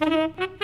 Thank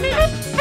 Bye.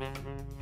Mm-hmm.